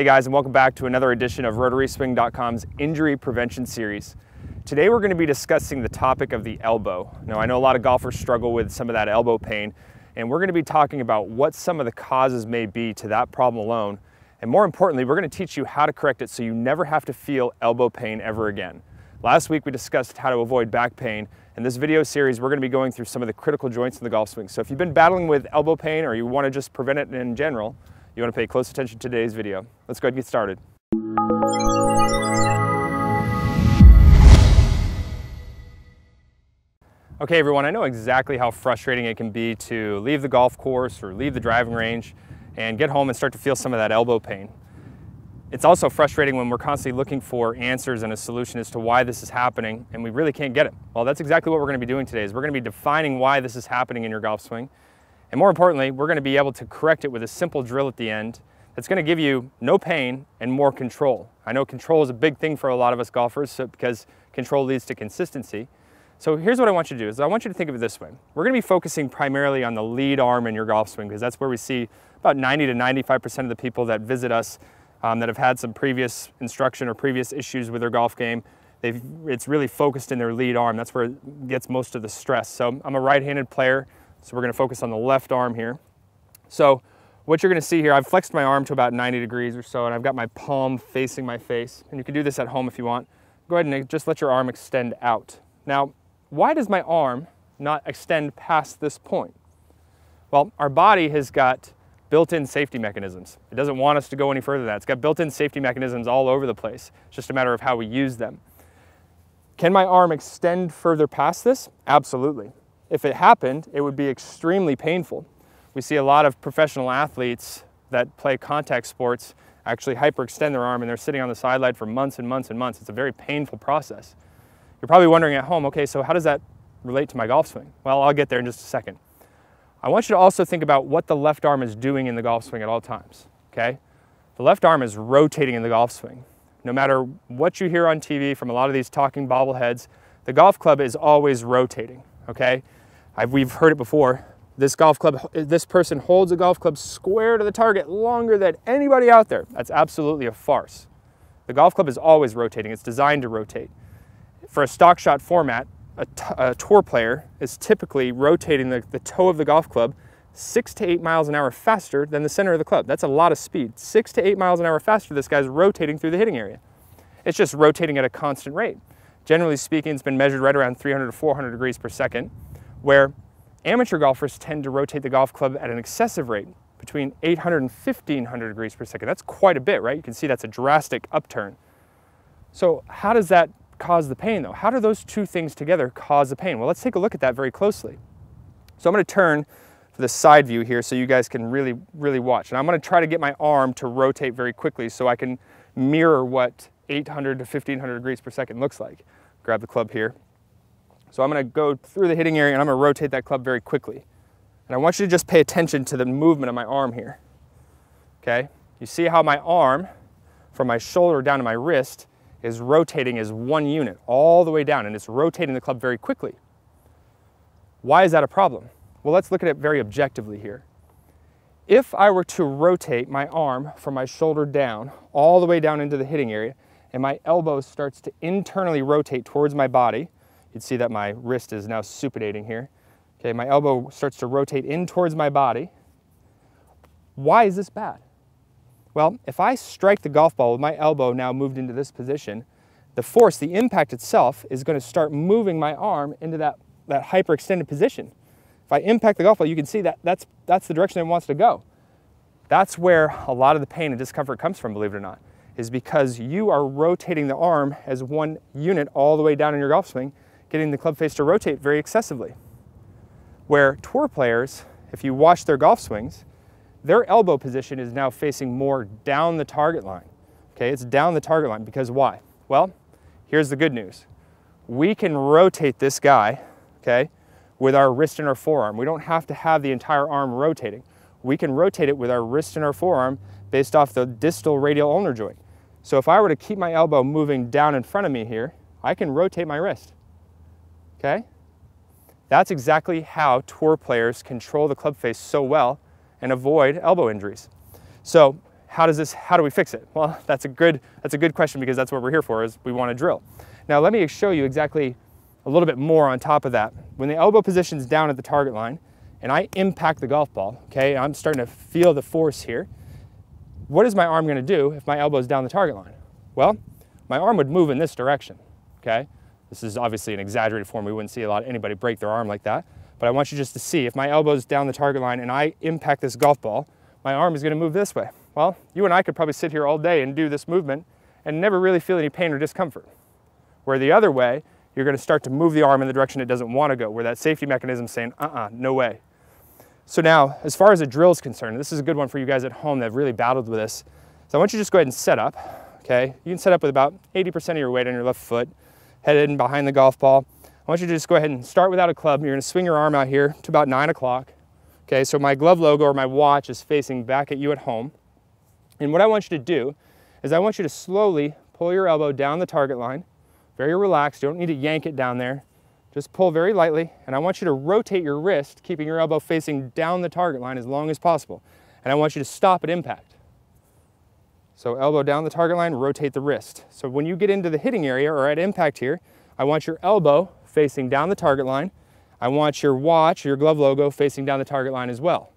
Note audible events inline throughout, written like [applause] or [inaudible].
Hey guys, and welcome back to another edition of RotarySwing.com's injury prevention series. Today we're going to be discussing the topic of the elbow. Now I know a lot of golfers struggle with some of that elbow pain, and we're going to be talking about what some of the causes may be to that problem alone, and more importantly, we're going to teach you how to correct it so you never have to feel elbow pain ever again. Last week we discussed how to avoid back pain. In this video series, we're going to be going through some of the critical joints in the golf swing. So if you've been battling with elbow pain or you want to just prevent it in general, you want to pay close attention to today's video. Let's go ahead and get started. Okay everyone, I know exactly how frustrating it can be to leave the golf course or leave the driving range and get home and start to feel some of that elbow pain. It's also frustrating when we're constantly looking for answers and a solution as to why this is happening and we really can't get it. Well, that's exactly what we're gonna be doing today is we're gonna be defining why this is happening in your golf swing. And more importantly, we're gonna be able to correct it with a simple drill at the end that's gonna give you no pain and more control. I know control is a big thing for a lot of us golfers so, because control leads to consistency. So here's what I want you to do is I want you to think of it this way. We're gonna be focusing primarily on the lead arm in your golf swing because that's where we see about 90 to 95% of the people that visit us um, that have had some previous instruction or previous issues with their golf game. They've, it's really focused in their lead arm. That's where it gets most of the stress. So I'm a right-handed player, so we're gonna focus on the left arm here. So what you're gonna see here, I've flexed my arm to about 90 degrees or so, and I've got my palm facing my face. And you can do this at home if you want. Go ahead and just let your arm extend out. Now, why does my arm not extend past this point? Well, our body has got built-in safety mechanisms. It doesn't want us to go any further than that. It's got built-in safety mechanisms all over the place. It's just a matter of how we use them. Can my arm extend further past this? Absolutely. If it happened, it would be extremely painful. We see a lot of professional athletes that play contact sports actually hyperextend their arm and they're sitting on the sideline for months and months and months. It's a very painful process. You're probably wondering at home, okay, so how does that relate to my golf swing? Well, I'll get there in just a second. I want you to also think about what the left arm is doing in the golf swing at all times, okay? The left arm is rotating in the golf swing. No matter what you hear on TV from a lot of these talking bobbleheads, the golf club is always rotating, okay? I've, we've heard it before. This golf club, this person holds a golf club square to the target longer than anybody out there. That's absolutely a farce. The golf club is always rotating. It's designed to rotate. For a stock shot format, a, tour player is typically rotating the, the toe of the golf club six to eight miles an hour faster than the center of the club. That's a lot of speed. Six to eight miles an hour faster, this guy's rotating through the hitting area. It's just rotating at a constant rate. Generally speaking, it's been measured right around 300 to 400 degrees per second, where amateur golfers tend to rotate the golf club at an excessive rate, between 800 and 1500 degrees per second. That's quite a bit, right? You can see that's a drastic upturn. So how does that cause the pain though? How do those two things together cause the pain? Well, let's take a look at that very closely. So I'm gonna turn for the side view here so you guys can really, really watch. And I'm gonna try to get my arm to rotate very quickly so I can mirror what 800 to 1500 degrees per second looks like. Grab the club here. So I'm gonna go through the hitting area and I'm gonna rotate that club very quickly. And I want you to just pay attention to the movement of my arm here. Okay? You see how my arm, from my shoulder down to my wrist, is rotating as one unit all the way down and it's rotating the club very quickly. Why is that a problem? Well, let's look at it very objectively here. If I were to rotate my arm from my shoulder down all the way down into the hitting area and my elbow starts to internally rotate towards my body, you'd see that my wrist is now supinating here. Okay, my elbow starts to rotate in towards my body. Why is this bad? Well, if I strike the golf ball with my elbow now moved into this position, the force, the impact itself, is going to start moving my arm into that, that hyperextended position. If I impact the golf ball, you can see that that's, that's the direction it wants to go. That's where a lot of the pain and discomfort comes from, believe it or not, is because you are rotating the arm as one unit all the way down in your golf swing, getting the club face to rotate very excessively. Where tour players, if you watch their golf swings, their elbow position is now facing more down the target line. Okay, it's down the target line because why? Well, here's the good news. We can rotate this guy, okay, with our wrist and our forearm. We don't have to have the entire arm rotating. We can rotate it with our wrist and our forearm based off the distal radial ulnar joint. So if I were to keep my elbow moving down in front of me here, I can rotate my wrist, okay? That's exactly how tour players control the club face so well and avoid elbow injuries. So how does this, how do we fix it? Well, [laughs] that's a good, that's a good question because that's what we're here for is we want to drill. Now let me show you exactly a little bit more on top of that. When the elbow position's down at the target line and I impact the golf ball, okay, I'm starting to feel the force here. What is my arm gonna do if my elbow is down the target line? Well, my arm would move in this direction, okay? This is obviously an exaggerated form. We wouldn't see a lot anybody break their arm like that. But I want you just to see if my elbow is down the target line and I impact this golf ball, my arm is gonna move this way. Well, you and I could probably sit here all day and do this movement and never really feel any pain or discomfort. Where the other way, you're gonna start to move the arm in the direction it doesn't wanna go, where that safety mechanism is saying, uh-uh, no way. So now, as far as a drill is concerned, this is a good one for you guys at home that have really battled with this. So I want you to just go ahead and set up, okay? You can set up with about 80% of your weight on your left foot, headed in behind the golf ball. I want you to just go ahead and start without a club. You're gonna swing your arm out here to about nine o'clock. Okay, so my glove logo or my watch is facing back at you at home. And what I want you to do is I want you to slowly pull your elbow down the target line, very relaxed. You don't need to yank it down there. Just pull very lightly, and I want you to rotate your wrist, keeping your elbow facing down the target line as long as possible. And I want you to stop at impact. So elbow down the target line, rotate the wrist. So when you get into the hitting area or at impact here, I want your elbow facing down the target line. I want your watch, your glove logo, facing down the target line as well.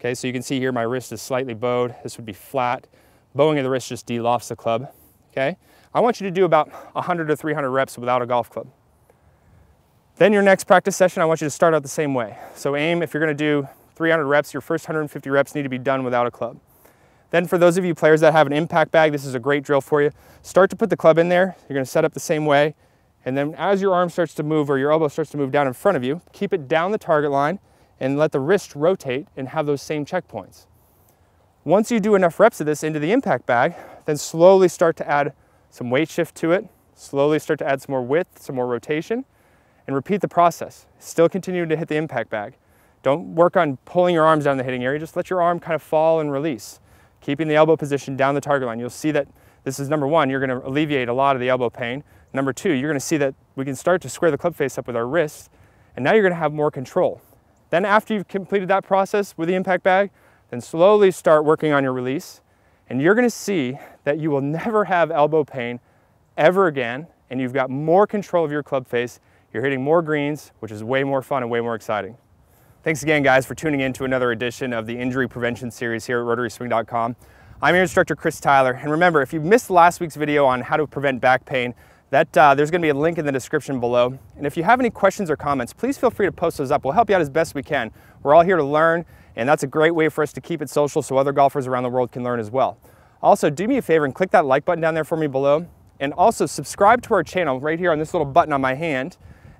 Okay, so you can see here my wrist is slightly bowed. This would be flat. Bowing of the wrist just de-lofts the club. Okay, I want you to do about 100 to 300 reps without a golf club. Then your next practice session, I want you to start out the same way. So aim, if you're gonna do 300 reps, your first 150 reps need to be done without a club. Then for those of you players that have an impact bag, this is a great drill for you. Start to put the club in there. You're gonna set up the same way. And then as your arm starts to move or your elbow starts to move down in front of you, keep it down the target line and let the wrist rotate and have those same checkpoints. Once you do enough reps of this into the impact bag, then slowly start to add some weight shift to it, slowly start to add some more width, some more rotation, and repeat the process. Still continue to hit the impact bag. Don't work on pulling your arms down the hitting area, just let your arm kind of fall and release. Keeping the elbow position down the target line. You'll see that this is number one, you're gonna alleviate a lot of the elbow pain. Number two, you're gonna see that we can start to square the club face up with our wrists, and now you're gonna have more control. Then after you've completed that process with the impact bag, then slowly start working on your release, and you're gonna see that you will never have elbow pain ever again, and you've got more control of your club face you're hitting more greens, which is way more fun and way more exciting. Thanks again, guys, for tuning in to another edition of the Injury Prevention Series here at RotarySwing.com. I'm your instructor, Chris Tyler, and remember, if you missed last week's video on how to prevent back pain, that uh, there's going to be a link in the description below. And if you have any questions or comments, please feel free to post those up. We'll help you out as best we can. We're all here to learn, and that's a great way for us to keep it social so other golfers around the world can learn as well. Also, do me a favor and click that like button down there for me below, and also subscribe to our channel right here on this little button on my hand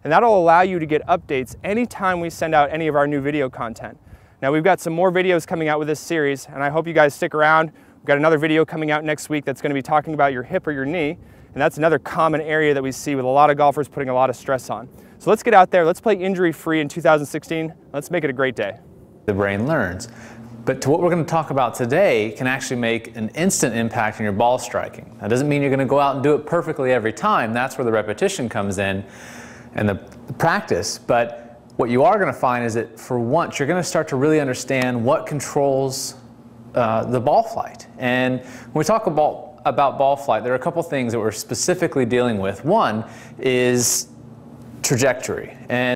and that'll allow you to get updates anytime we send out any of our new video content. Now we've got some more videos coming out with this series and I hope you guys stick around. We've got another video coming out next week that's gonna be talking about your hip or your knee and that's another common area that we see with a lot of golfers putting a lot of stress on. So let's get out there, let's play injury free in 2016. Let's make it a great day. The brain learns. But to what we're going to talk about today can actually make an instant impact on your ball striking. That doesn't mean you're going to go out and do it perfectly every time. That's where the repetition comes in and the, the practice. But what you are going to find is that for once, you're going to start to really understand what controls uh, the ball flight. And when we talk about, about ball flight, there are a couple things that we're specifically dealing with. One is trajectory. And